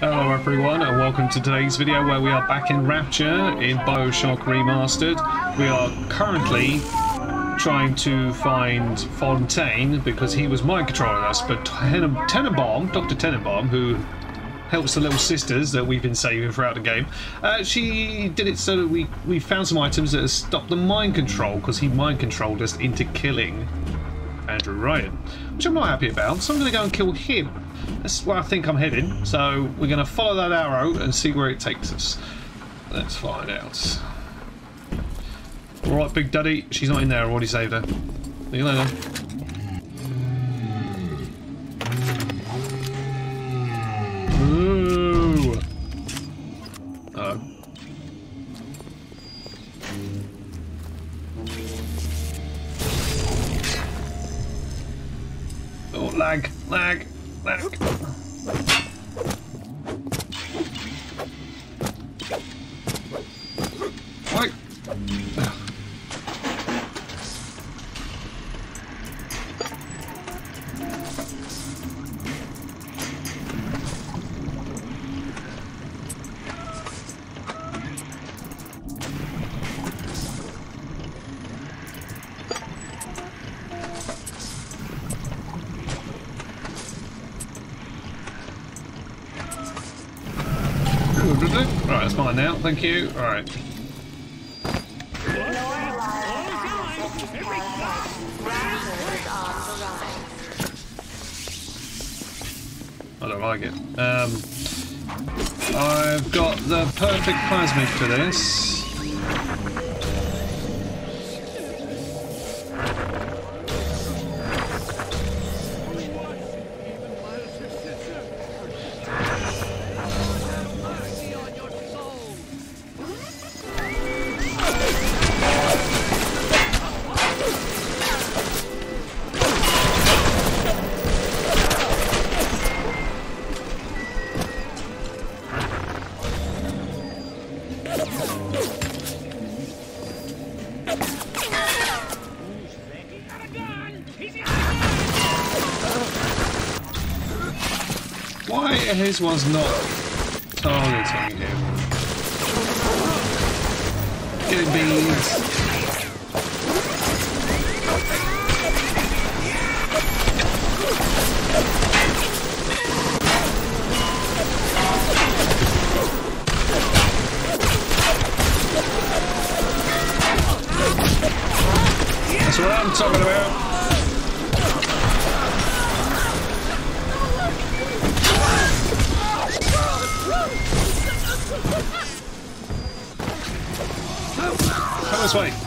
Hello everyone and welcome to today's video where we are back in Rapture in Bioshock Remastered. We are currently trying to find Fontaine because he was mind controlling us, but Ten Tenenbaum, Dr. Tenenbaum, who helps the little sisters that we've been saving throughout the game, uh, she did it so that we, we found some items that stopped the mind control because he mind controlled us into killing Andrew Ryan, which I'm not happy about, so I'm going to go and kill him. That's where I think I'm heading, so we're going to follow that arrow and see where it takes us. Let's find out. Alright, Big Daddy, she's not in there, I already saved her. You later. Mine now, thank you. Alright. I don't like it. Um, I've got the perfect plasmid for this. Why his one's not targeting him? Get beans.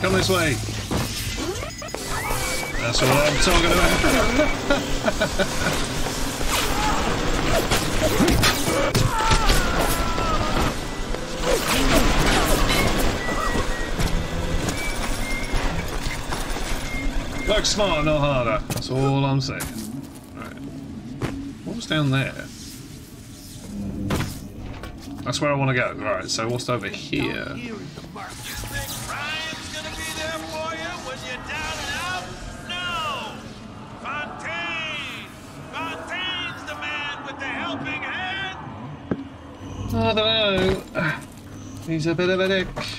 Come this way. That's what I'm talking about. Work smart, not harder. That's all I'm saying. Right. What was down there? That's where I want to go. Alright, so what's over here? I don't know. He's.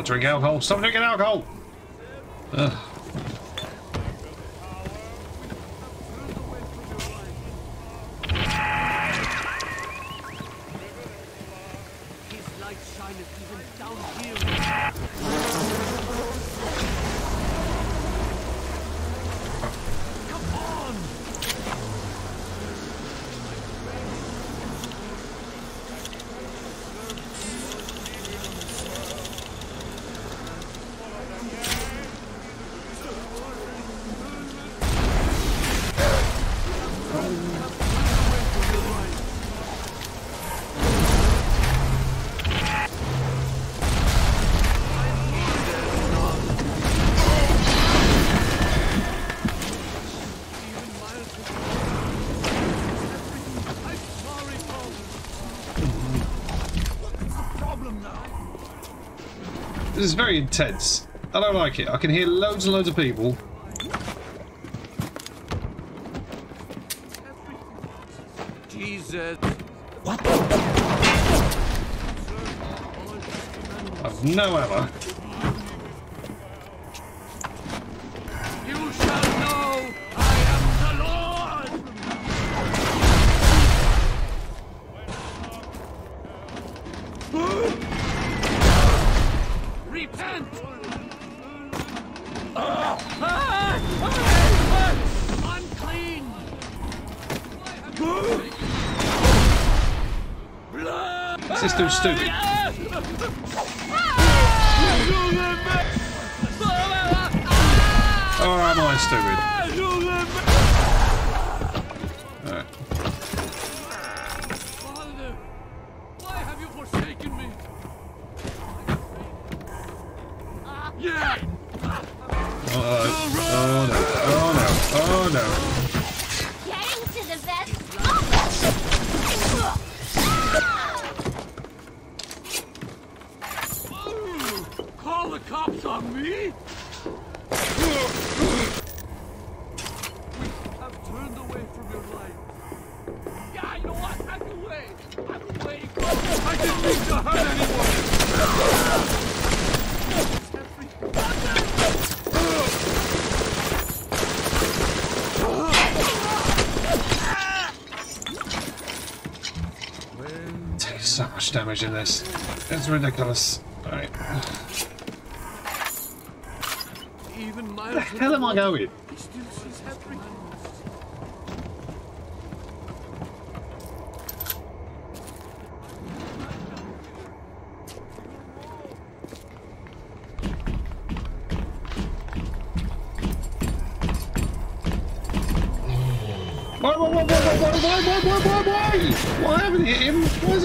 Did drink alcohol? Stop drinking alcohol! Ugh. Even down here. Is very intense. I don't like it. I can hear loads and loads of people. Jesus. What? I've no ammo. Is too stupid. Oh, am I stupid? Much damage in this. It's ridiculous. Alright. Even the hell am I going?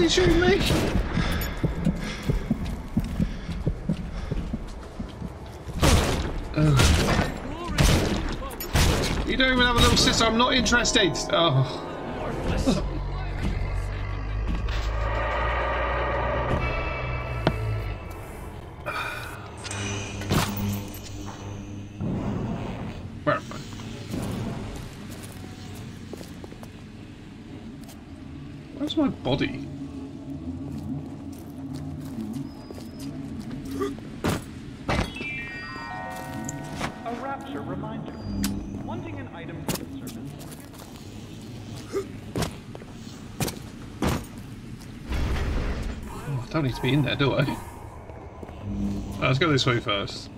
He shooting me? Ugh. You don't even have a little sister. I'm not interested. Oh. Don't need to be in there, do I? Let's go this way first.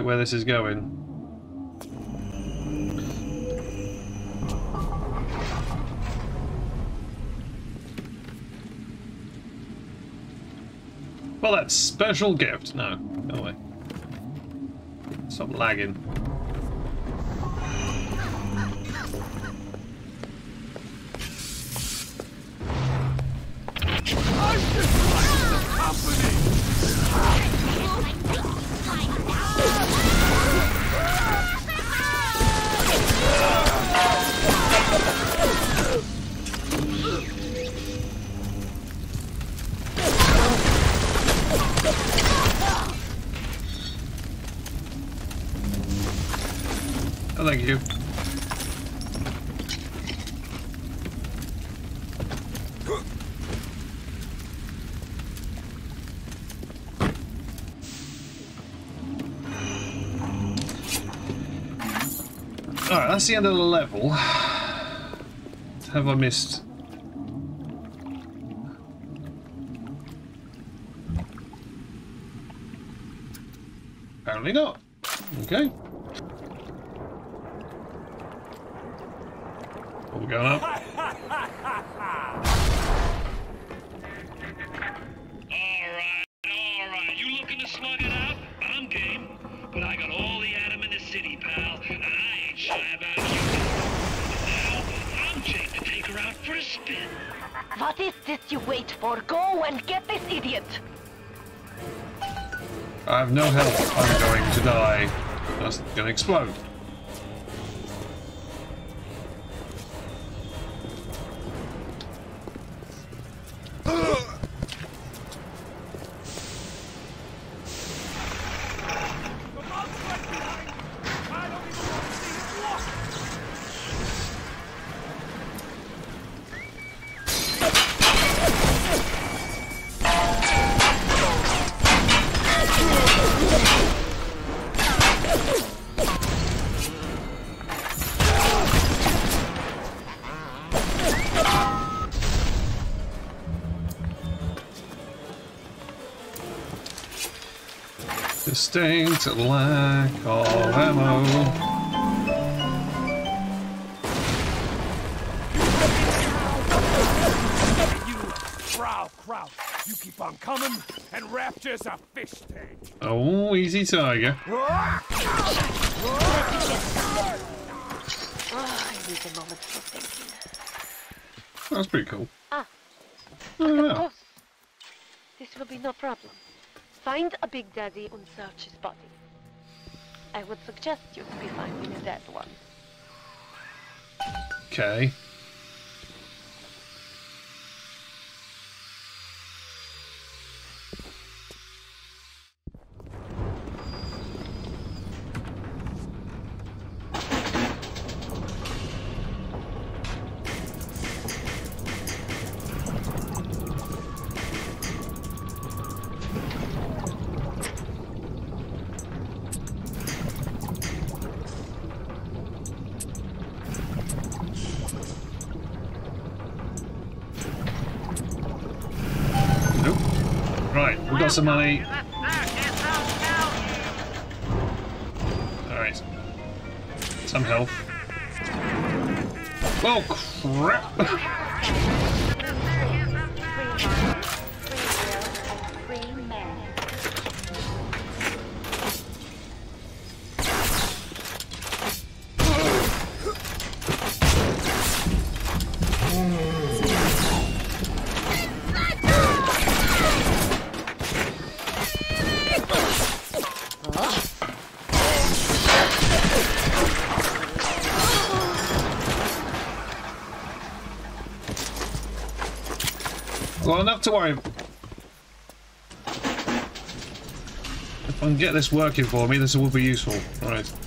Like where this is going. Well, that's special gift. No, go away. Stop lagging. That's the end of the level. Have I missed? Apparently not. Okay. Oh, what we going up? What is this you wait for? Go and get this idiot! I have no health. I'm going to die. That's to explode. Distinct lack of ammo. You, Crow, Crow, you keep on coming, and Rapture's a fish tank. Oh, easy tiger. Ah, I need a moment for thinking. That's pretty cool. Ah, Oh, Of yeah. course. This will be no problem. Find a Big Daddy and search his body. I would suggest you to be finding a dead one. Okay. Some money. Alright. Some health. Oh, crap! Get this working for me, this will be useful. Right.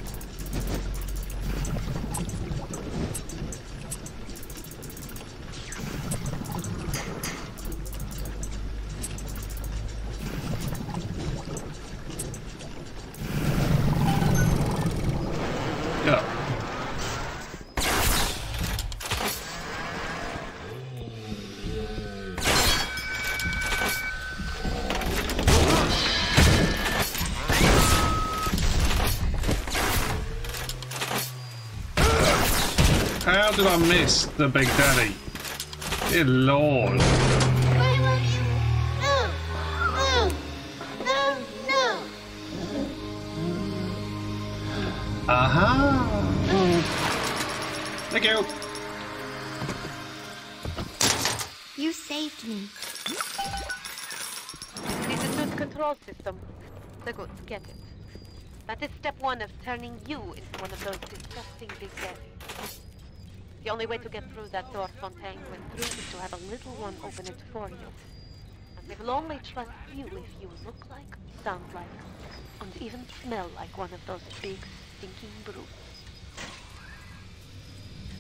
Did I miss the Big Daddy? Dear Lord. Why won't you? No! No! No! No! Aha! Thank you. You saved me. This is the control system. The goods, get it. That is step one of turning you into one of those disgusting big daddies. The only way to get through that door Fontaine went through is to have a little one open it for you. And they will only trust you if you look like, sound like, and even smell like one of those big stinking brutes.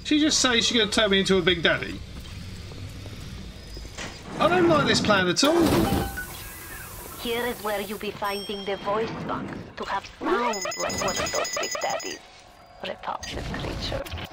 She just say she's going to turn me into a Big Daddy? I don't like this plan at all. Here is where you'll be finding the voice box to have sound like one of those big daddies. Repulsive creatures.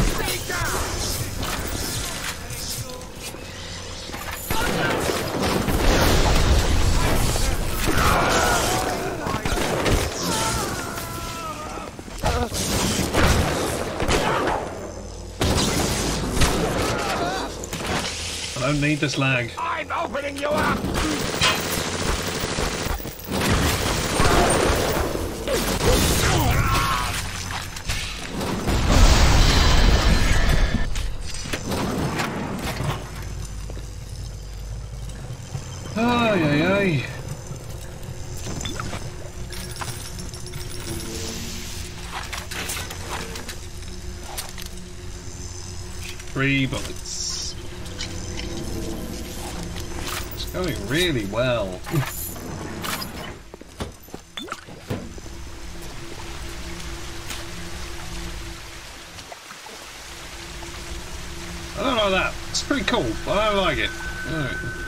I don't need this lag. I'm opening you up! Ay, ay, ay. Three bullets. Going really well. I don't like that. It's pretty cool, but I don't like it. Alright.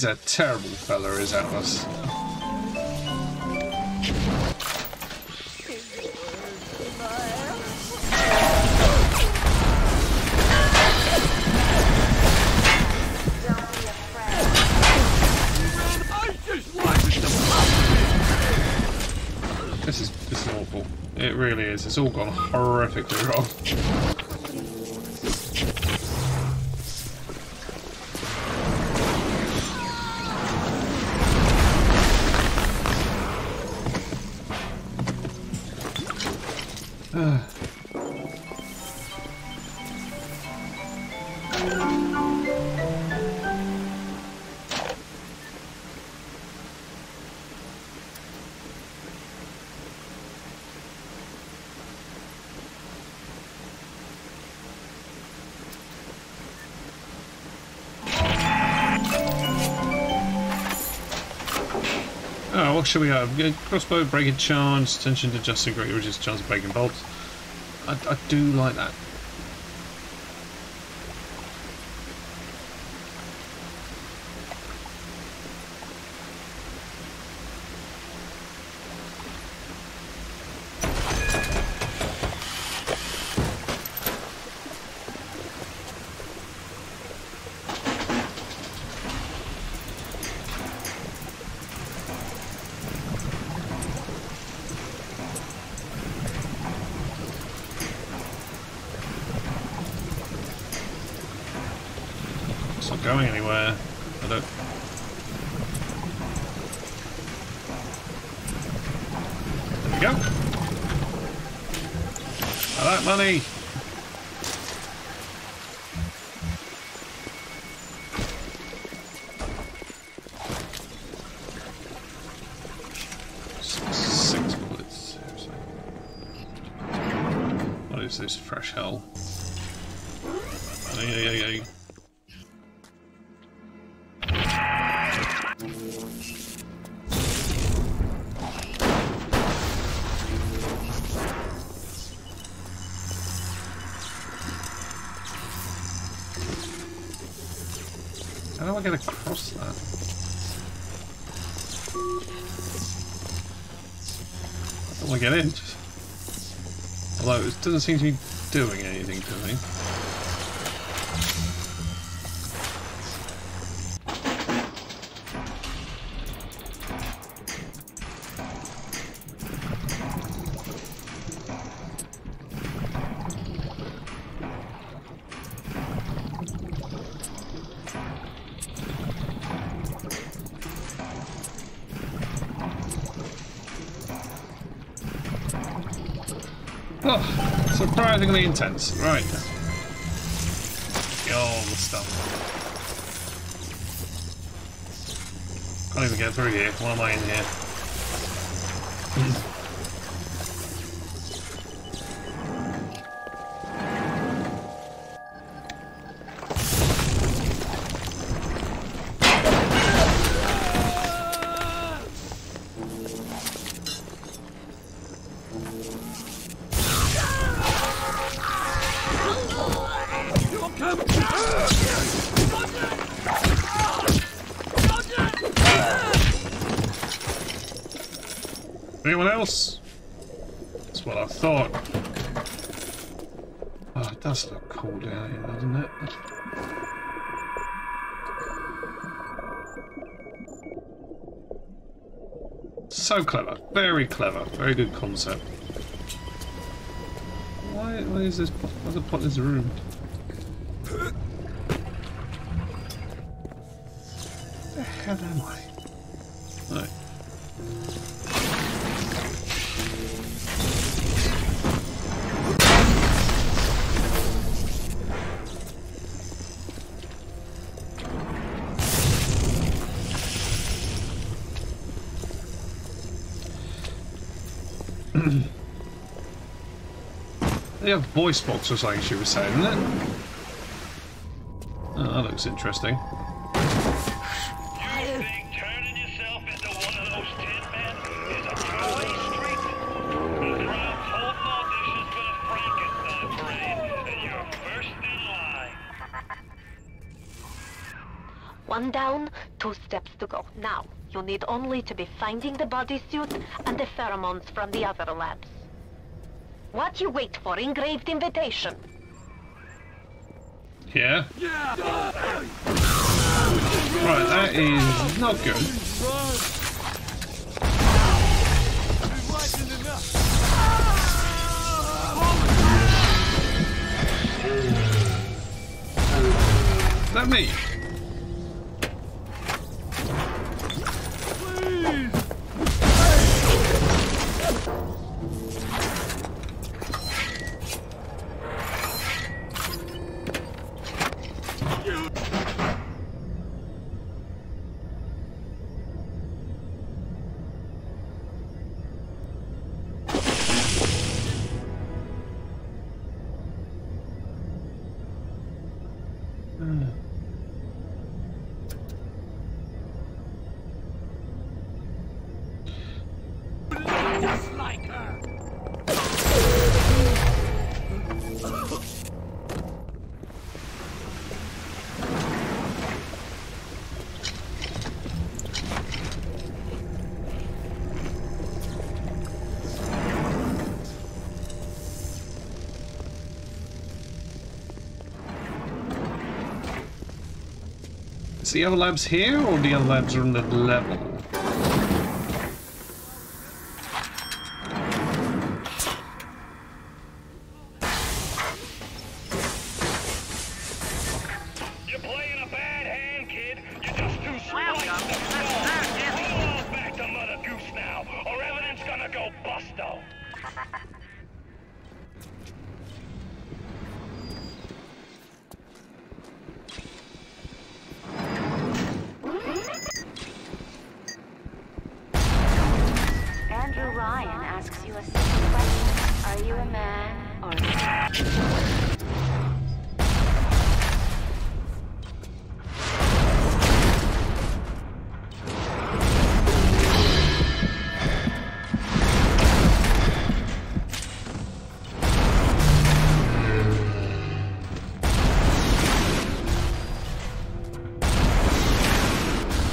He's a terrible fella, is Atlas. This is this is awful. It really is. It's all gone horrifically wrong. What should we have? Crossbow, breaking charge, tension to just a great reduce chance of breaking bolts. I, I do like that. Ay, ay. How do I get across that? How do I get in? Although it doesn't seem to be doing anything to me. Intense. Right. Get all the stuff. Can't even get through here. What am I in here? Else? That's what I thought. Oh, it does look cool down here, doesn't it? So clever. Very clever. Very good concept. Why, why is this... What's the in this room? Where the hell am I? Right. They have voice box or something she was saying, isn't it? Oh, that looks interesting. You think turning yourself into one of those tin men is a two-way street? The crowd's holding auditions for the Frankenstein parade, and you're first in line. One down, two steps to go. Now, you need only to be finding the bodysuit and the pheromones from the other labs. What you wait for? Engraved invitation. Yeah? yeah. Right, that is not good. That me? Just the other labs here or the other labs are on the level?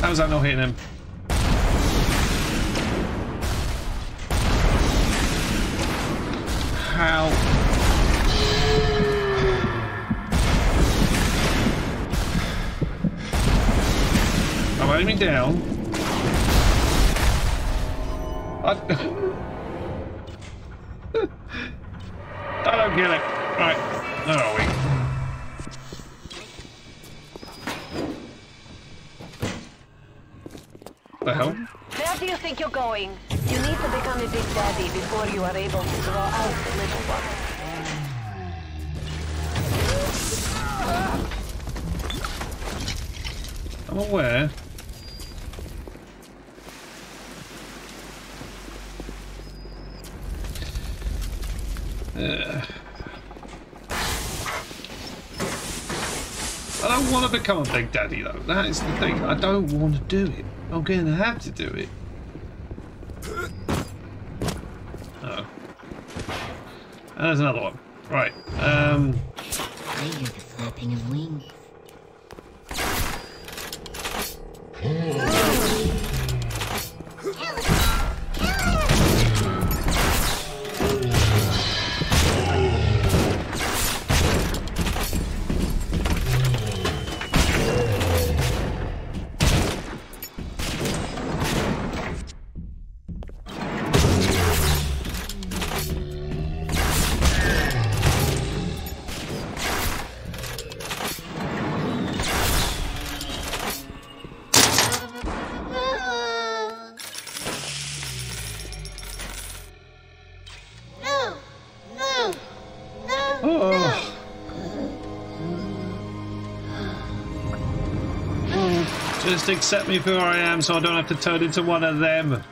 How's that not hitting him? How? I'm aiming down. The hell? Where do you think you're going? You need to become a big daddy before you are able to draw out the little one. I'm aware. I don't want to become a big daddy though. That is the thing. I don't want to do it. I'm going to have to do it. Oh. And there's another one. Right. Um. Just accept me for who I am so I don't have to turn into one of them.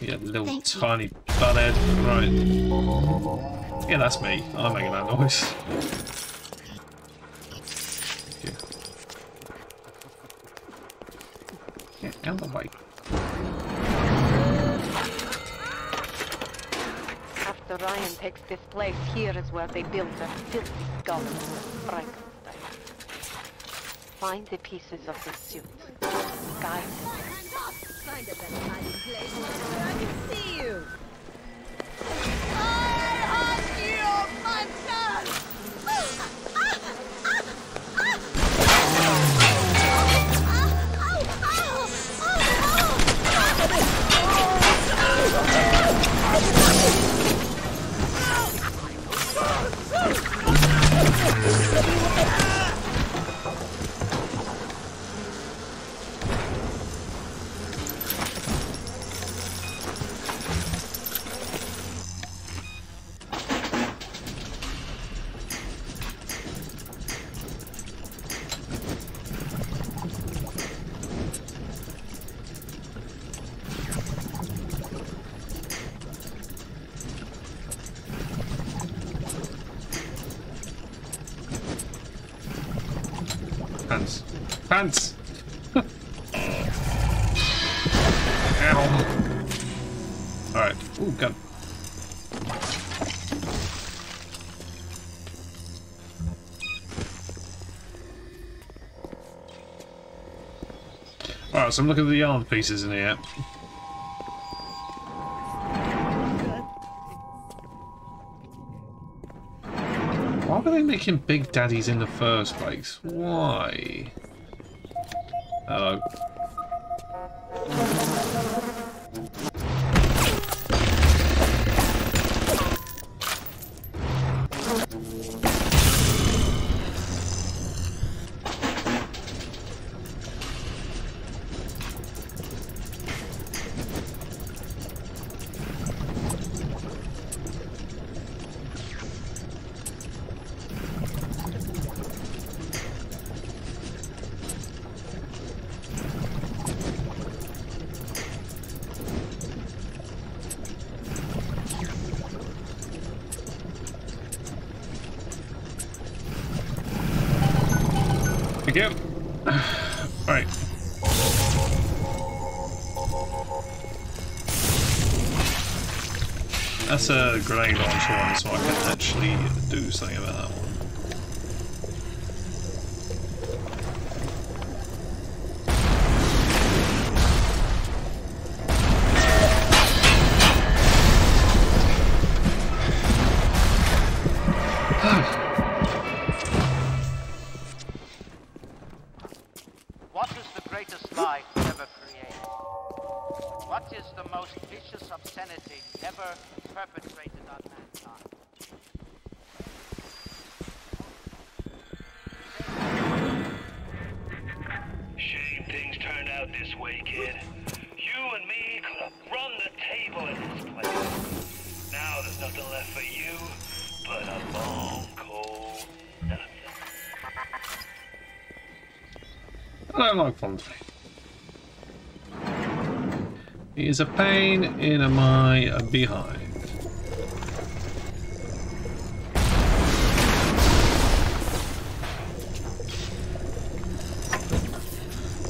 Yeah, little Thank you. tiny butthead. Right. Yeah, that's me. I'm making that noise. Thank you. Get out of the way. After Ryan takes this place, here is where they built a filthy skull of Frankenstein. Find the pieces of the suit. Guide I'm looking at the arm pieces in here. Why were they making big daddies in the first place? Why? Oh. A grenade launcher so I can actually do something about that I don't. He is a pain in my behind.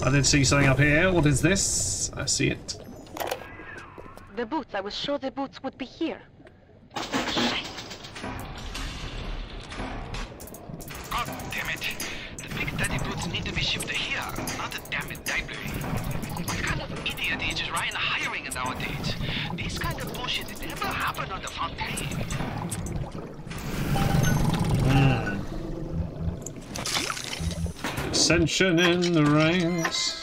I did see something up here. What is this? I see it. The boots. I was sure the boots would be here. Idiot is just Ryan hiring nowadays? This kind of bullshit never happened on the Fontaine. Hmm. Ascension in the ranks.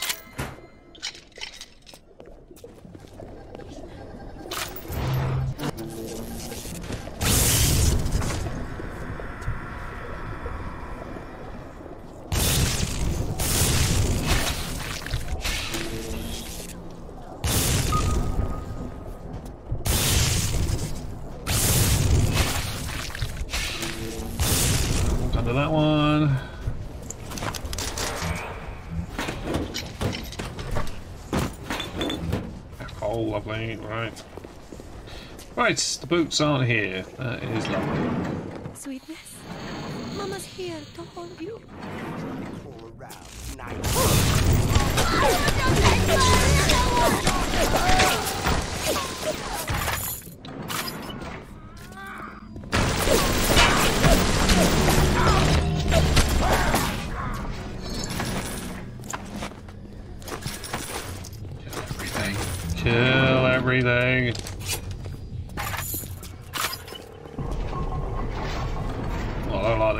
Right, the boots aren't here. That is lovely. Sweetness, Mama's here to hold you. Kill Everything. Kill everything.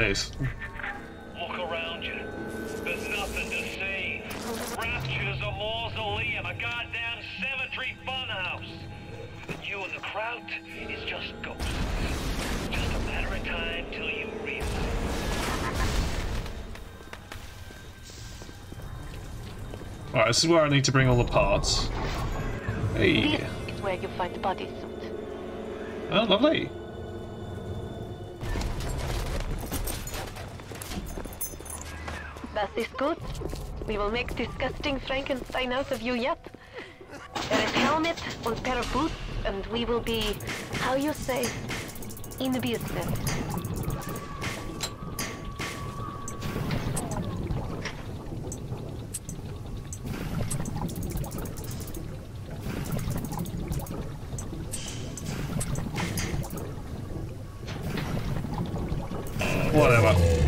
I don't like this. Look around you. There's nothing to see. Rapture's a mausoleum, a goddamn cemetery funhouse. And you and the crowd is just ghosts. Just a matter of time till you realize. Right, this is where I need to bring all the parts. Hey. This is where you find the bodysuit. Oh, lovely. That is good. We will make disgusting Frankenstein out of you yet. There is helmet and pair of boots, and we will be, how you say, in the business. Whatever.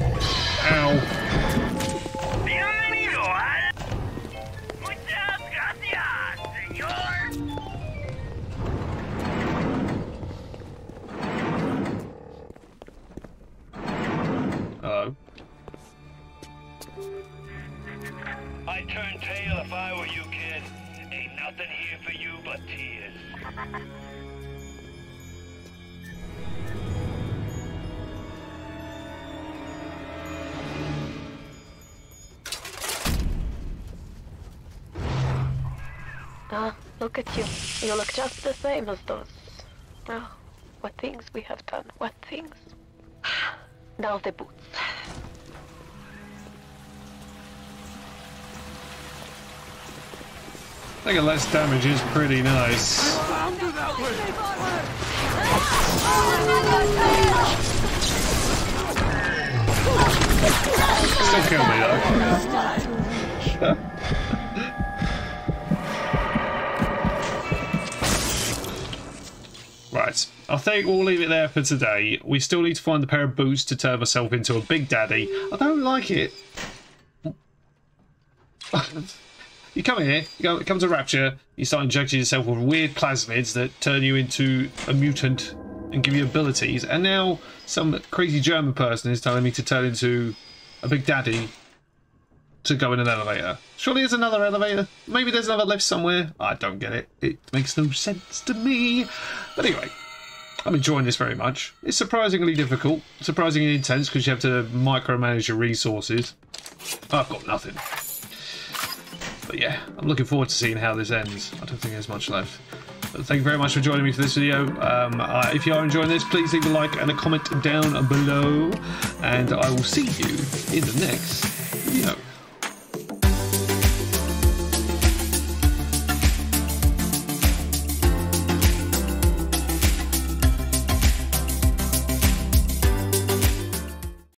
At you. You look just the same as those. Oh, what things we have done. What things. Now the boots. Taking less damage is pretty nice. Still kill me though. I think we'll leave it there for today. We still need to find a pair of boots to turn myself into a Big Daddy. I don't like it. you come here, you go, come to Rapture, you start injecting yourself with weird plasmids that turn you into a mutant and give you abilities, and now some crazy German person is telling me to turn into a Big Daddy to go in an elevator. Surely there's another elevator. Maybe there's another lift somewhere. I don't get it. It makes no sense to me. But anyway, I'm enjoying this very much. It's surprisingly difficult, surprisingly intense because you have to micromanage your resources. I've got nothing. But yeah, I'm looking forward to seeing how this ends. I don't think there's much left. But thank you very much for joining me for this video. Um, uh, if you are enjoying this, please leave a like and a comment down below. And I will see you in the next video.